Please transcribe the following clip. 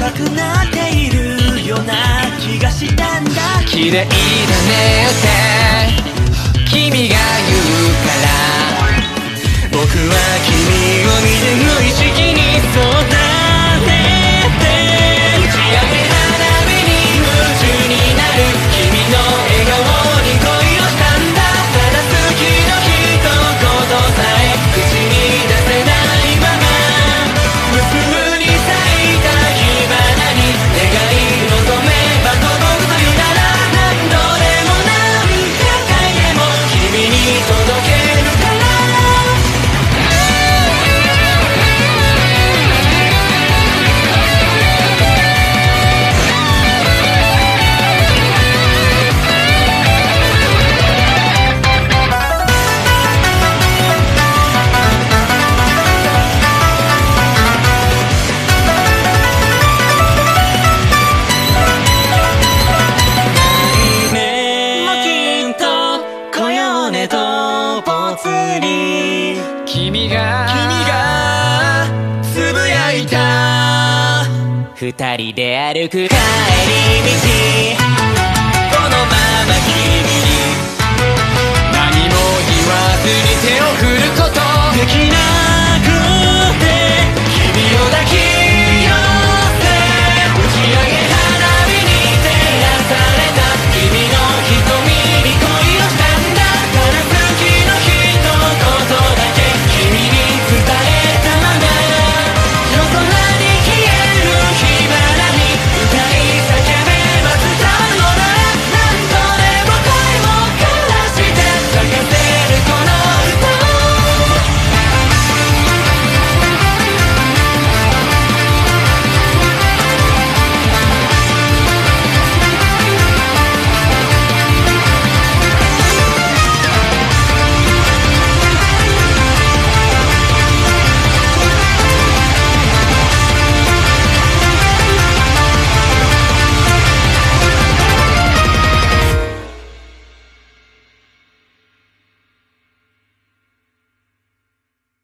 なくなっているような気がしたんだ。綺麗だねって。君が言うから。僕は君を見て無意識にそうだ。君が君がつぶやいた。二人で歩く帰り道